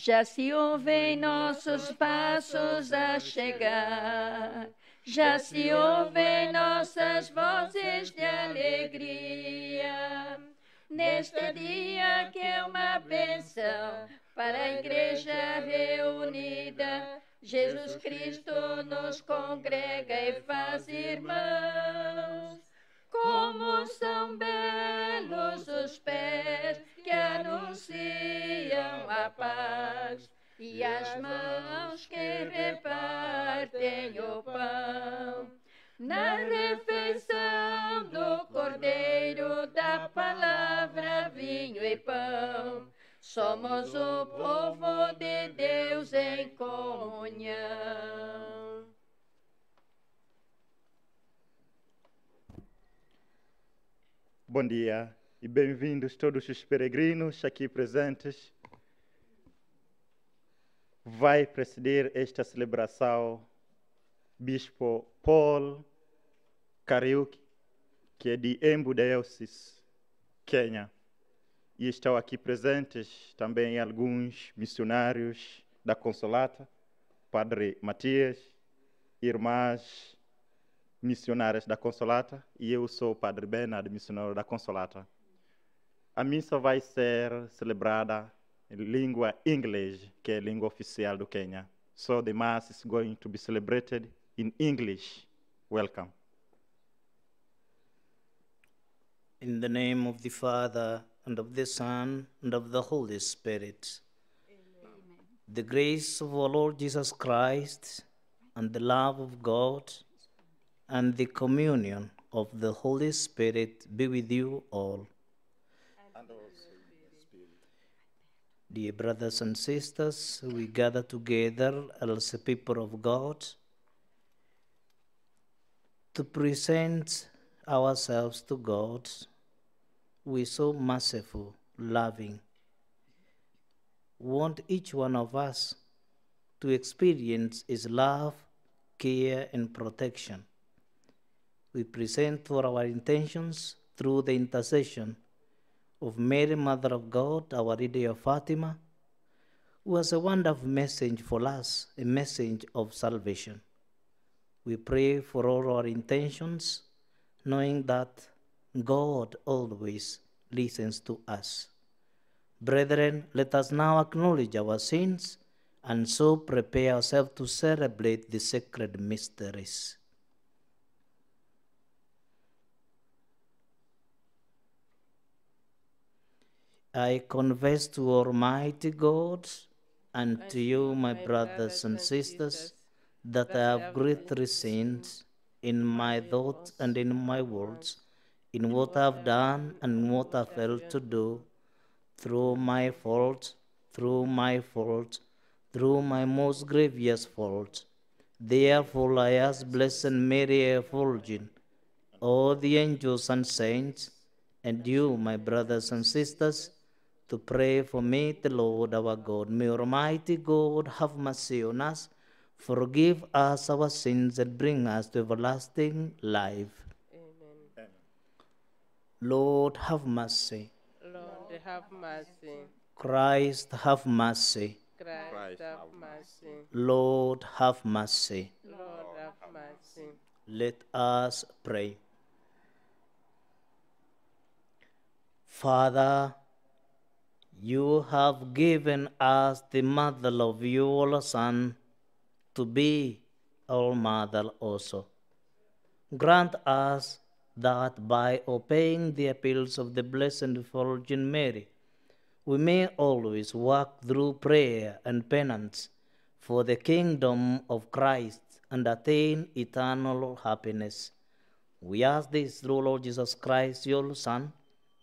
Já se ouvem nossos passos a chegar, já se ouvem nossas vozes de alegria. Neste dia que é uma bênção para a igreja reunida, Jesus Cristo nos congrega e faz irmãos. Como são belos os pés que anunciam a paz e as mãos que repartem o pão. Na refeição do Cordeiro, da palavra, vinho e pão, somos o povo de Deus em comunhão. Bom dia e bem-vindos todos os peregrinos aqui presentes. Vai presidir esta celebração Bispo Paul Kariuki, que é de Embu Diocese, Quênia. E estão aqui presentes também alguns missionários da Consolata, Padre Matias, irmãs missionárias da Consolata, e eu sou o Padre Bernard, missionário da Consolata. A missa vai ser celebrada em língua inglesa, que é a língua oficial do Quênia. So the Mass is going to be celebrated in English. Welcome. In the name of the Father, and of the Son, and of the Holy Spirit. The grace of our Lord Jesus Christ, and the love of God, and the communion of the Holy Spirit be with you all. Dear brothers and sisters, we gather together as a people of God to present ourselves to God we so merciful, loving. Want each one of us to experience His love, care, and protection. We present for our intentions through the intercession of Mary, Mother of God, our Lady of Fatima, who has a wonderful message for us, a message of salvation. We pray for all our intentions, knowing that God always listens to us. Brethren, let us now acknowledge our sins and so prepare ourselves to celebrate the sacred mysteries. I confess to Almighty God and to you, my brothers and sisters, that I have greatly sinned in my thoughts and in my words in what I've done and what I failed to do, through my fault, through my fault, through my most grievous fault. Therefore I ask Blessed Mary, a Virgin, all the angels and saints, and you, my brothers and sisters, to pray for me, the Lord our God. May Almighty God have mercy on us, forgive us our sins, and bring us to everlasting life. Amen. Lord, have mercy. Lord, have mercy. Christ, have mercy. Christ, have mercy. Lord, have mercy. Lord, have mercy. Let us pray. Father, you have given us the mother of your Son to be our mother also. Grant us that by obeying the appeals of the Blessed Virgin Mary, we may always walk through prayer and penance for the kingdom of Christ and attain eternal happiness. We ask this through Lord Jesus Christ, your Son,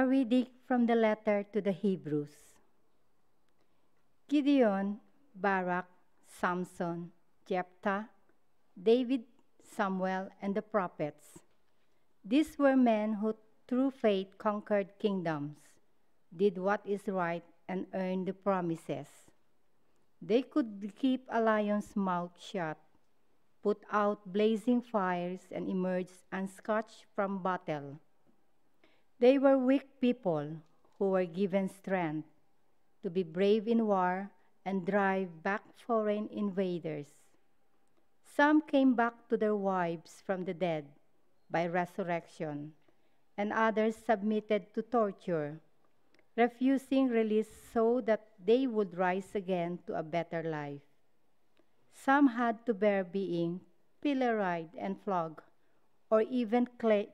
A reading from the letter to the Hebrews. Gideon, Barak, Samson, Jephthah, David, Samuel, and the prophets. These were men who, through faith, conquered kingdoms, did what is right, and earned the promises. They could keep a lion's mouth shut, put out blazing fires, and emerge unscotched from battle. They were weak people who were given strength to be brave in war and drive back foreign invaders. Some came back to their wives from the dead by resurrection, and others submitted to torture, refusing release so that they would rise again to a better life. Some had to bear being pilloried and flogged, or even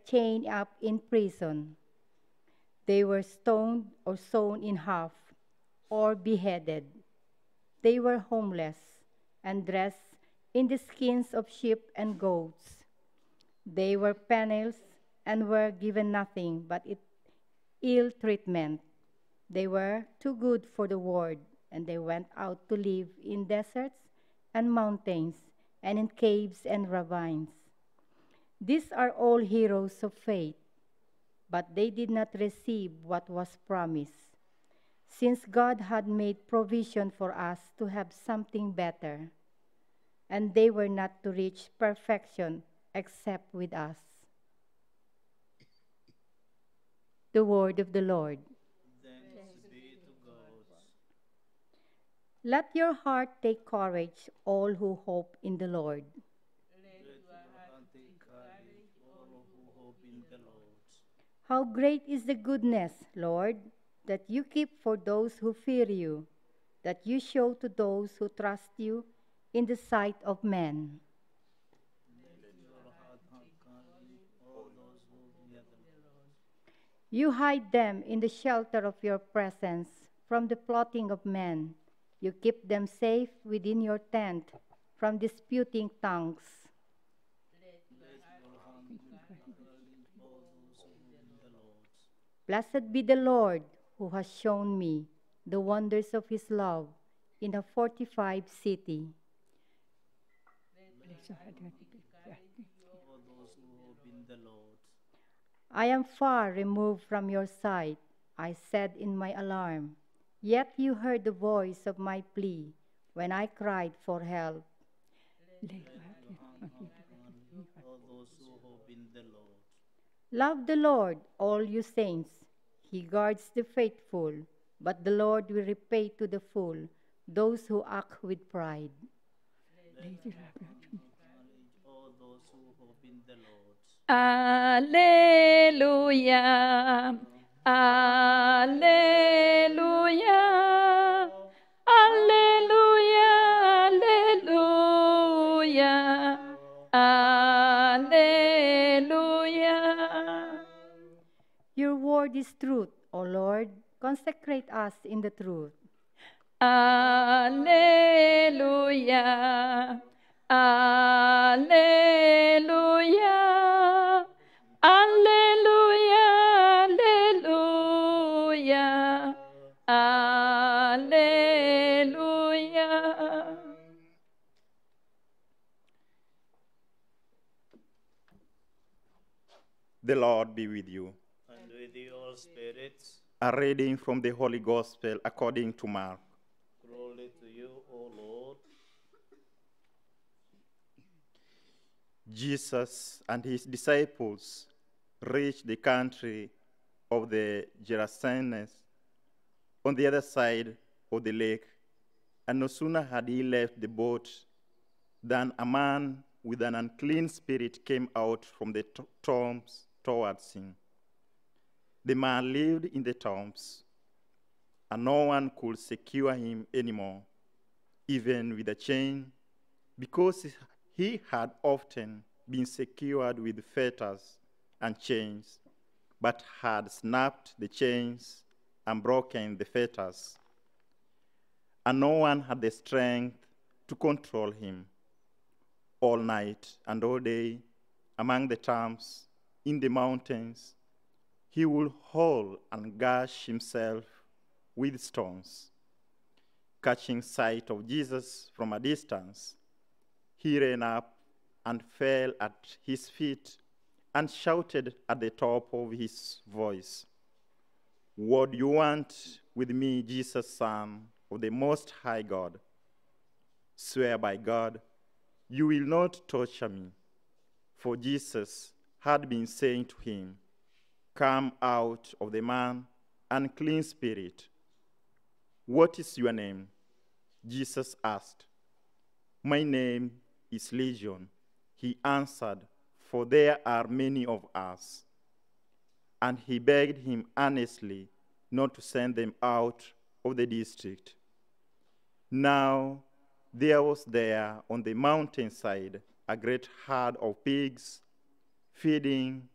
chained up in prison. They were stoned or sawn in half, or beheaded. They were homeless and dressed in the skins of sheep and goats. They were penniless and were given nothing but ill treatment. They were too good for the world, and they went out to live in deserts and mountains, and in caves and ravines. These are all heroes of faith, but they did not receive what was promised, since God had made provision for us to have something better, and they were not to reach perfection except with us. The word of the Lord. Let your heart take courage, all who hope in the Lord. How great is the goodness, Lord, that you keep for those who fear you, that you show to those who trust you in the sight of men. You hide them in the shelter of your presence from the plotting of men. You keep them safe within your tent from disputing tongues. Blessed be the Lord who has shown me the wonders of his love in a fortified city. I am far removed from your sight, I said in my alarm. Yet you heard the voice of my plea when I cried for help. Love the Lord, all you saints. He guards the faithful, but the Lord will repay to the full those who act with pride. Alleluia. Alleluia. Your word is truth, O Lord. Consecrate us in the truth. Alleluia. Alleluia. Alleluia. Alleluia. Alleluia. The Lord be with you. And with your spirits, A reading from the Holy Gospel according to Mark. glory to you, O Lord. Jesus and his disciples reached the country of the Gerasenes on the other side of the lake, and no sooner had he left the boat than a man with an unclean spirit came out from the tombs towards him. The man lived in the tombs, and no one could secure him anymore, even with a chain, because he had often been secured with fetters and chains, but had snapped the chains and broken the fetters. And no one had the strength to control him. All night and all day, among the tombs, in the mountains, he would haul and gash himself with stones. catching sight of Jesus from a distance, he ran up and fell at his feet and shouted at the top of his voice, What do you want with me, Jesus, Son of the Most High God? Swear by God, you will not torture me. For Jesus had been saying to him, Come out of the man, unclean spirit. What is your name? Jesus asked. My name is Legion, he answered, for there are many of us. And he begged him earnestly not to send them out of the district. Now there was there on the mountainside a great herd of pigs feeding,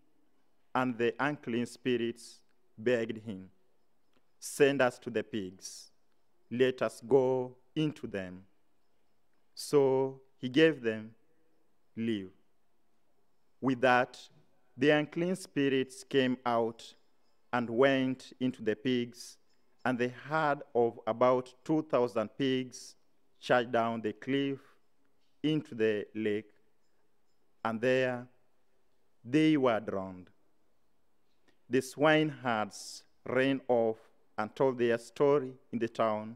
and the unclean spirits begged him, Send us to the pigs, let us go into them. So he gave them leave. With that, the unclean spirits came out and went into the pigs, and the herd of about 2,000 pigs charged down the cliff into the lake, and there they were drowned. The swineherds ran off and told their story in the town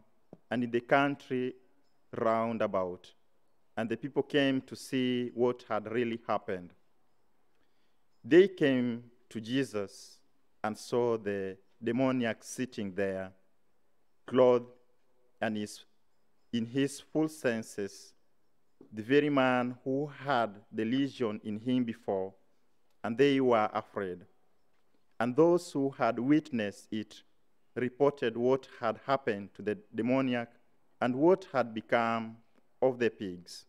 and in the country round about, and the people came to see what had really happened. They came to Jesus and saw the demoniac sitting there, clothed and his, in his full senses, the very man who had the legion in him before, and they were afraid. And those who had witnessed it reported what had happened to the demoniac and what had become of the pigs.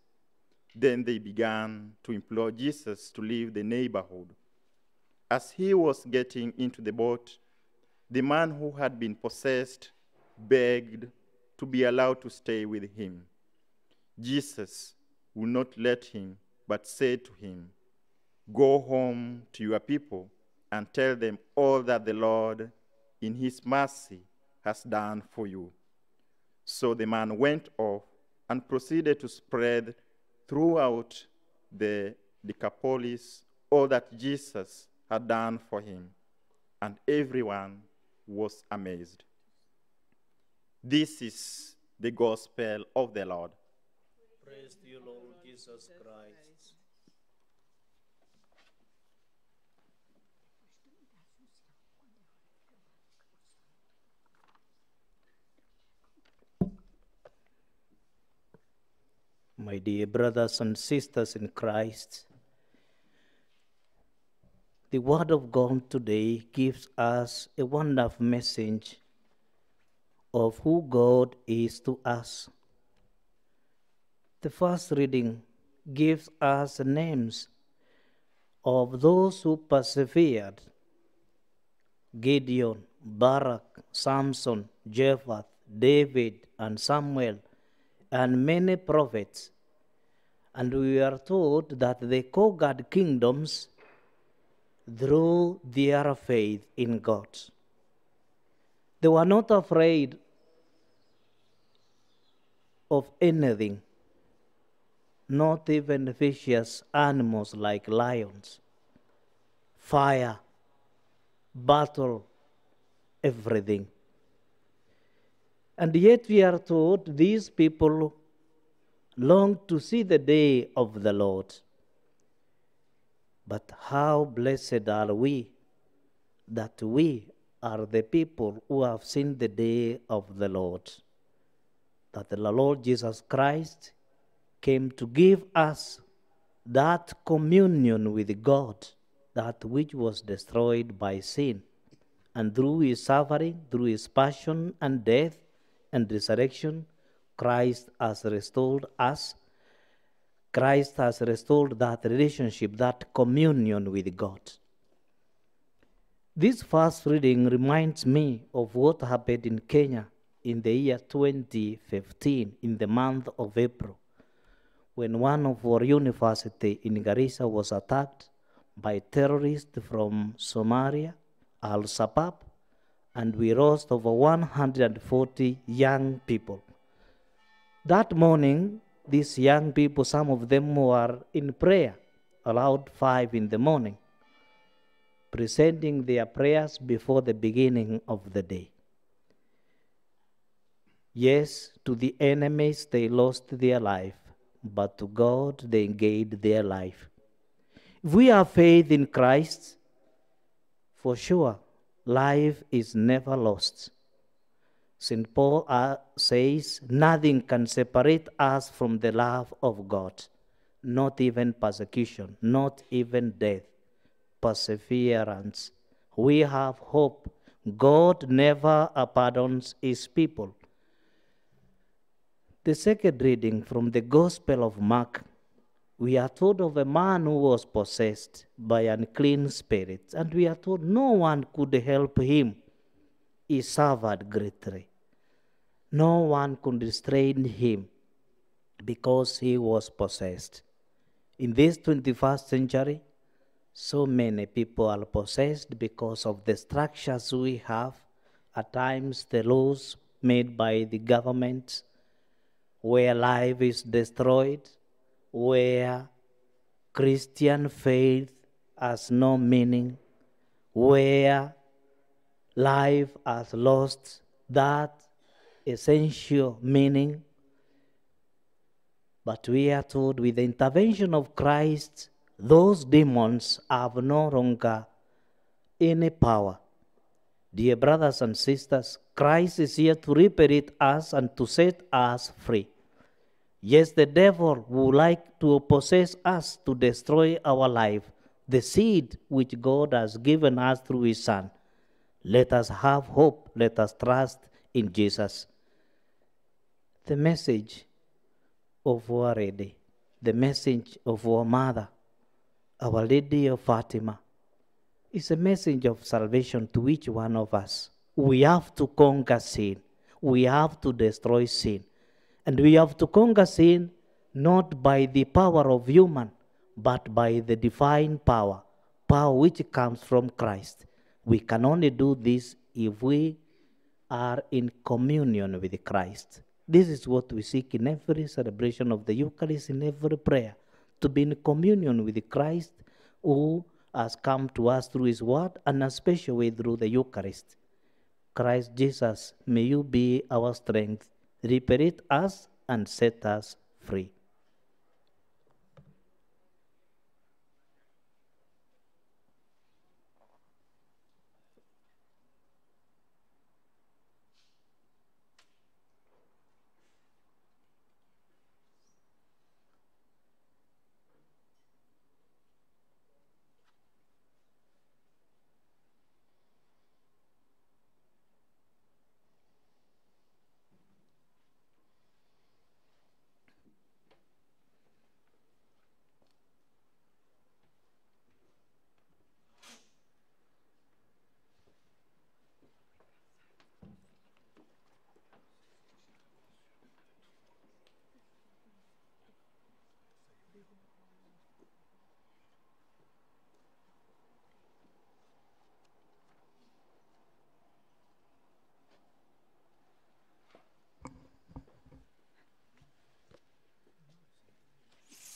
Then they began to implore Jesus to leave the neighborhood. As he was getting into the boat, the man who had been possessed begged to be allowed to stay with him. Jesus would not let him, but said to him, Go home to your people and tell them all that the Lord, in his mercy, has done for you. So the man went off and proceeded to spread throughout the Decapolis all that Jesus had done for him, and everyone was amazed. This is the gospel of the Lord. Praise to you, Lord Jesus Christ. My dear brothers and sisters in Christ, the Word of God today gives us a wonderful message of who God is to us. The first reading gives us the names of those who persevered Gideon, Barak, Samson, Jephthah, David, and Samuel, and many prophets. And we are told that they conquered kingdoms through their faith in God. They were not afraid of anything, not even vicious animals like lions, fire, battle, everything. And yet we are told these people long to see the day of the Lord. But how blessed are we that we are the people who have seen the day of the Lord. That the Lord Jesus Christ came to give us that communion with God, that which was destroyed by sin. And through his suffering, through his passion and death and resurrection, Christ has restored us. Christ has restored that relationship, that communion with God. This first reading reminds me of what happened in Kenya in the year 2015, in the month of April, when one of our university in Garissa was attacked by terrorists from Somalia, Al Shabaab, and we lost over 140 young people. That morning, these young people, some of them were in prayer, around five in the morning, presenting their prayers before the beginning of the day. Yes, to the enemies they lost their life, but to God they gained their life. If we have faith in Christ, for sure, life is never lost. St. Paul uh, says, Nothing can separate us from the love of God, not even persecution, not even death, perseverance. We have hope. God never abandons his people. The second reading from the Gospel of Mark, we are told of a man who was possessed by unclean spirits, and we are told no one could help him. He suffered greatly. No one could restrain him because he was possessed. In this 21st century, so many people are possessed because of the structures we have, at times the laws made by the government, where life is destroyed, where Christian faith has no meaning, where life has lost that essential meaning. But we are told with the intervention of Christ, those demons have no longer any power. Dear brothers and sisters, Christ is here to liberate us and to set us free. Yes, the devil would like to possess us to destroy our life, the seed which God has given us through His Son. Let us have hope. Let us trust in Jesus. The message of Our Lady, the message of our Mother, Our Lady of Fatima, is a message of salvation to each one of us. We have to conquer sin. We have to destroy sin. And we have to conquer sin not by the power of human, but by the divine power, power which comes from Christ. We can only do this if we are in communion with Christ. This is what we seek in every celebration of the Eucharist, in every prayer, to be in communion with Christ who has come to us through his word and especially through the Eucharist. Christ Jesus, may you be our strength, liberate us and set us free.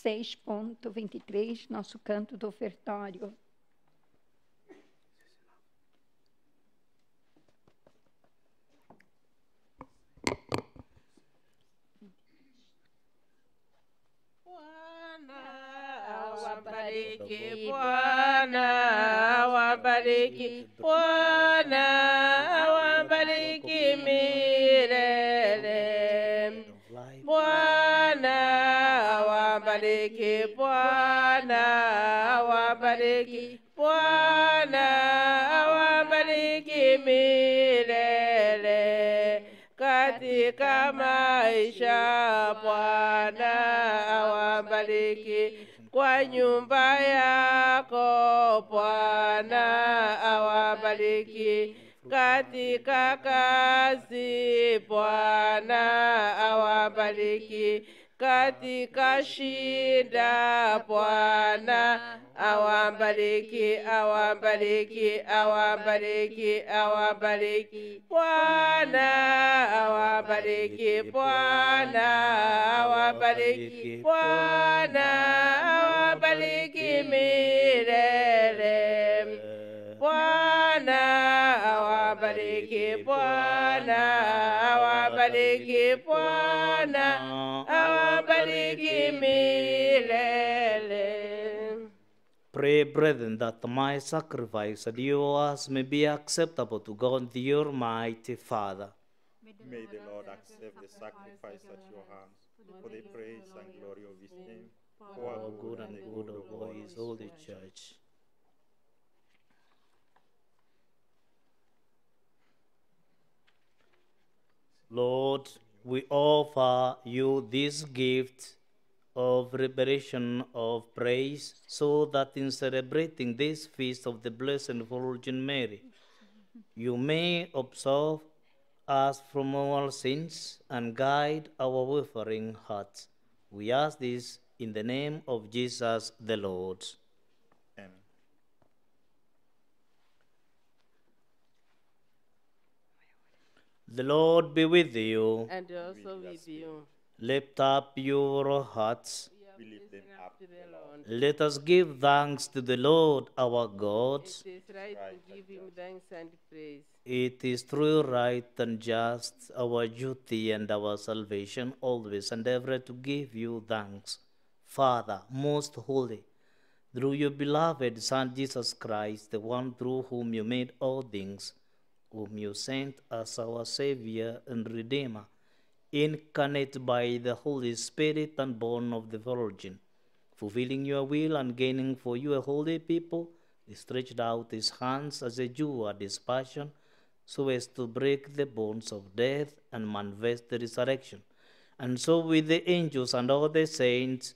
6.23, nosso canto do ofertório. Awabariki kwa nyumba yako. Bwana awabariki katika kazi. Bwana awabariki katika shida Bwana awambariki, awambariki, awambariki, awambariki. Bwana awambariki, Bwana awambariki, Bwana awambariki milele. Bwana awabariki, Bwana awabariki, Bwana awabariki milele. Pray, brethren, that my sacrifice and yours may be acceptable to God, your mighty Father. May the Lord accept the sacrifice at your hands for the praise and glory of his name, for our good and the the good of all his holy church. Lord, we offer you this gift of reparation of praise, so that in celebrating this feast of the Blessed Virgin Mary, you may absolve us from all sins and guide our wavering hearts. We ask this in the name of Jesus the Lord. Amen. The Lord be with you. And also with you. Lift up your hearts. We lift them up. To the Lord. Let us give thanks to the Lord our God. It is right to give him thanks and praise. It is true, right, and just, our duty and our salvation, always and ever to give you thanks. Father, most holy, through your beloved Son Jesus Christ, the one through whom you made all things, whom you sent as our Savior and Redeemer, incarnate by the Holy Spirit and born of the Virgin, fulfilling your will and gaining for you a holy people, he stretched out his hands as a Jew at his passion, so as to break the bonds of death and manifest the resurrection. And so, with the angels and all the saints,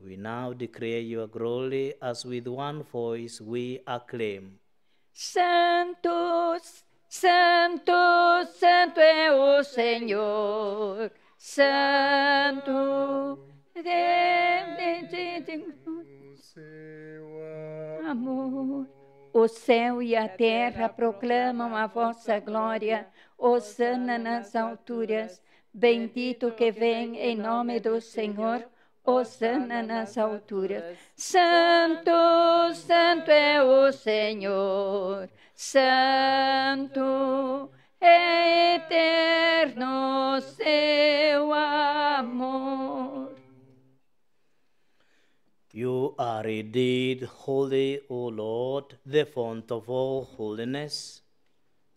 we now declare your glory as with one voice we acclaim. Santo, Santo, Santo é o Senhor. Santo, de, de, amor. O céu e a terra proclamam a vossa glória. Hosana nas alturas. Bendito que vem em nome do Senhor. Hosana nas alturas. Santo, Santo é o Senhor. Santo é eterno seu amor. You are indeed holy, O Lord, the fount of all holiness.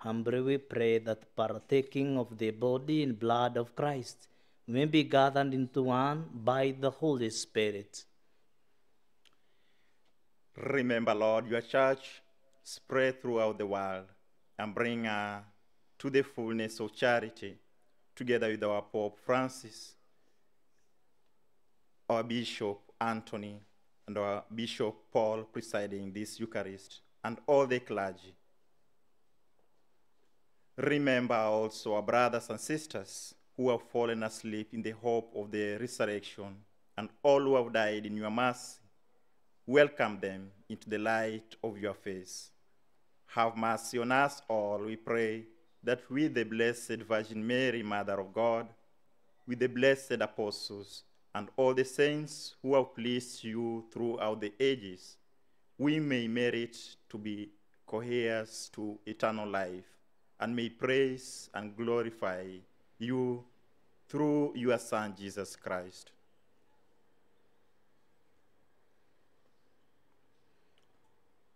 Humbly we pray that partaking of the body and blood of Christ may be gathered into one by the Holy Spirit. Remember, Lord, your church spread throughout the world and bring her to the fullness of charity, together with our Pope Francis, our Bishop Anthony, and our Bishop Paul presiding this Eucharist, and all the clergy. Remember also our brothers and sisters who have fallen asleep in the hope of the resurrection, and all who have died in your mercy. Welcome them into the light of your face. Have mercy on us all, we pray, that with the Blessed Virgin Mary, Mother of God, with the blessed apostles, and all the saints who have pleased you throughout the ages, we may merit to be co-heirs to eternal life, and may praise and glorify you through your Son, Jesus Christ.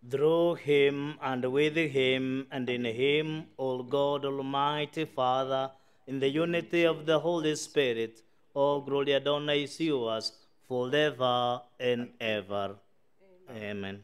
Through him and with him and in him, O God Almighty Father, in the unity of the Holy Spirit, all glory and honor is yours forever and ever. Amen.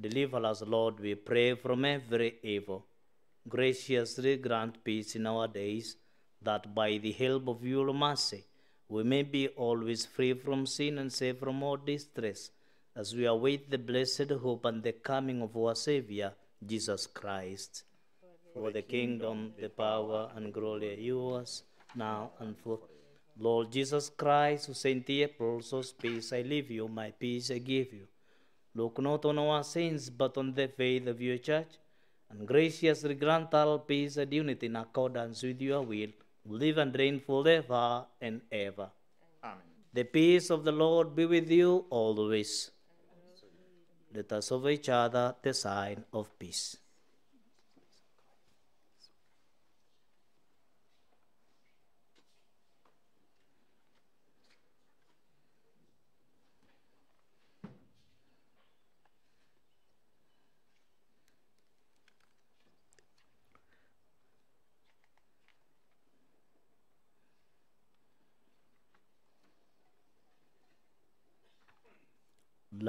Deliver us, Lord, we pray, from every evil. Graciously grant peace in our days, that by the help of your mercy we may be always free from sin and safe from all distress, as we await the blessed hope and the coming of our Savior, Jesus Christ. For the kingdom, the power, and glory are yours, now and forever. Lord Jesus Christ, who sent the apostles, peace I leave you, my peace I give you. Look not on our sins, but on the faith of your church, and graciously grant all peace and unity in accordance with your will, live and reign forever and ever. Amen. The peace of the Lord be with you always. Let us offer each other the sign of peace.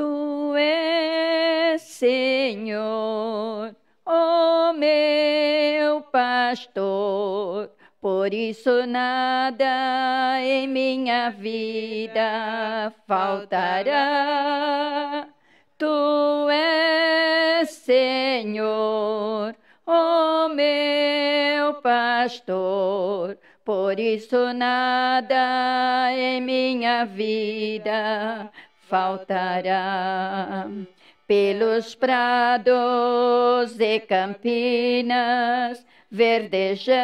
Tu és, Senhor, ó meu pastor, Por isso nada em minha vida faltará. Tu és Senhor, o meu pastor. Por isso nada em minha vida faltará. Pelos prados e campinas verdejantes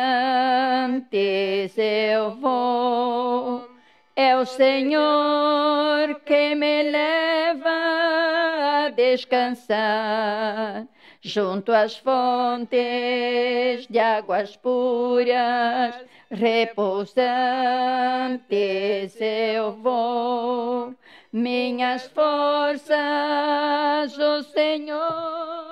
eu vou. É o Senhor que me leva a descansar junto às fontes de águas puras, repousantes eu vou. Minhas forças o Senhor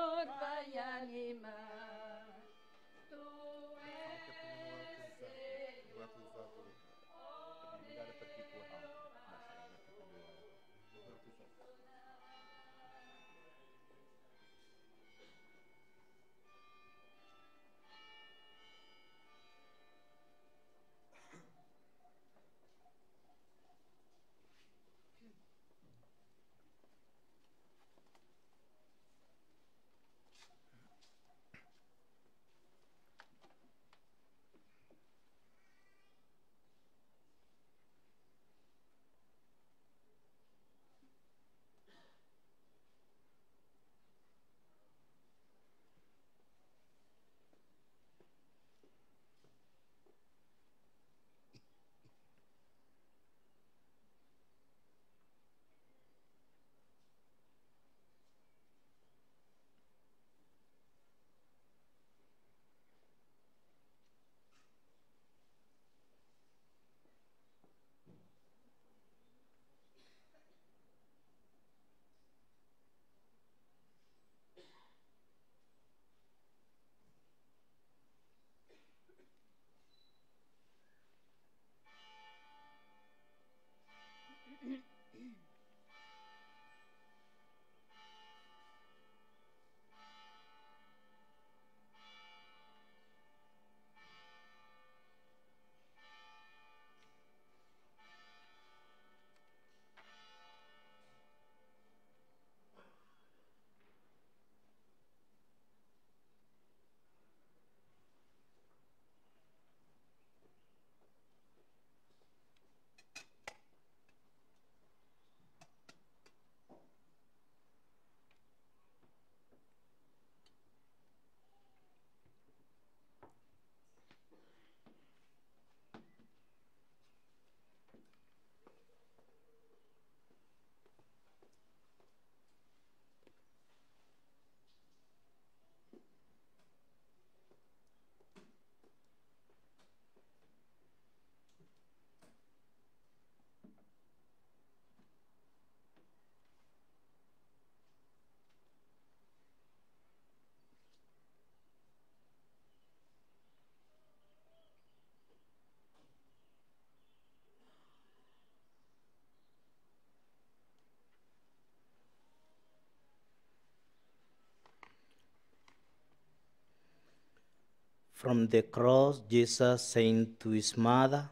From the cross, Jesus saying to his mother,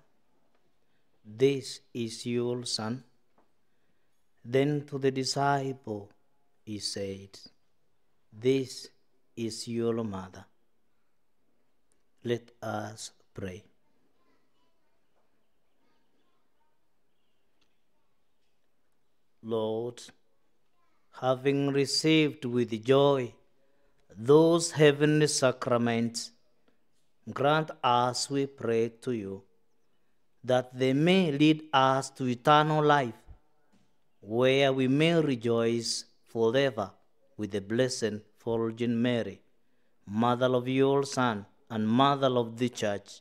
This is your son. Then to the disciple, he said, This is your mother. Let us pray. Lord, having received with joy those heavenly sacraments, grant us, we pray to you, that they may lead us to eternal life, where we may rejoice forever with the blessed Virgin Mary, Mother of your Son and Mother of the Church.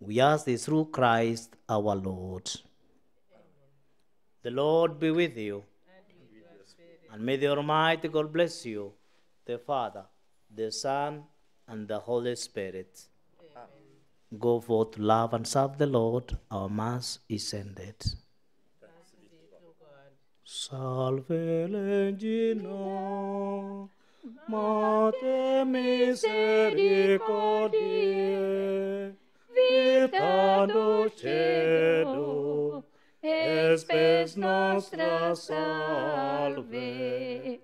We ask this through Christ our Lord. The Lord be with you. And may the Almighty God bless you, the Father, the Son, and the Holy Spirit. Go forth, to love, and serve the Lord. Our Mass is ended. Salve Regina, misericordiae, vita dulcedo, espes nostra salve.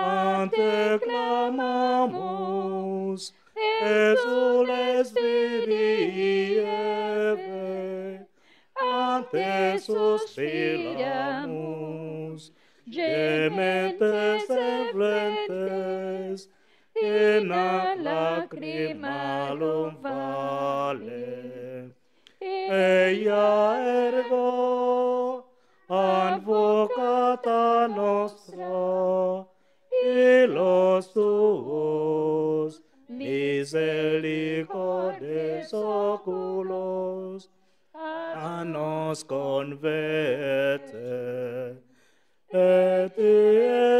Ante clamamus, exules virieve, ante suspiramus, gementes et flentes, in a lacrimalum vale. Eia ergo, advocata nostra, illos tuos, misericordes oculos, a nos converte. Et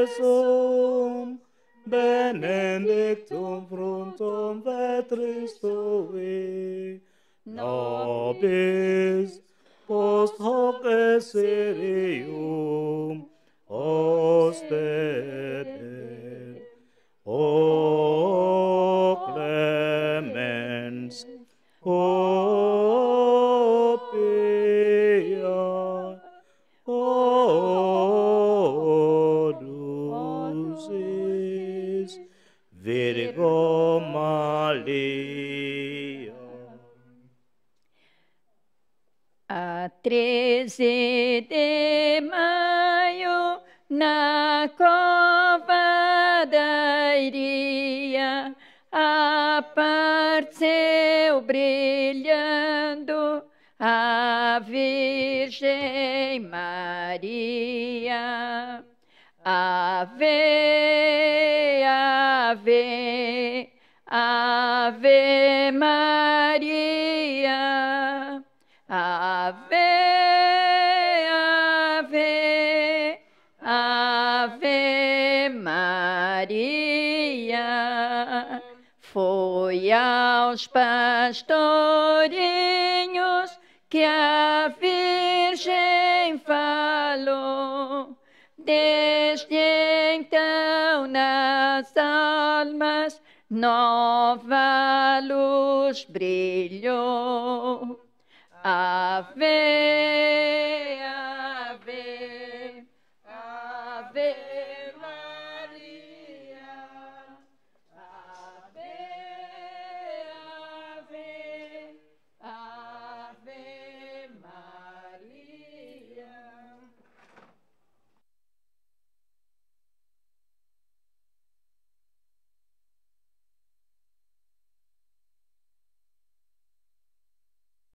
Iesum benedictum fructum ventris tui, nobis post hoc exilium ostede. 13 de maio, na cova da iria, apareceu brilhando a Virgem Maria. Ave, ave, ave Maria. Aos pastorinhos que a Virgem falou. Desde então nas almas nova luz brilhou. Ave,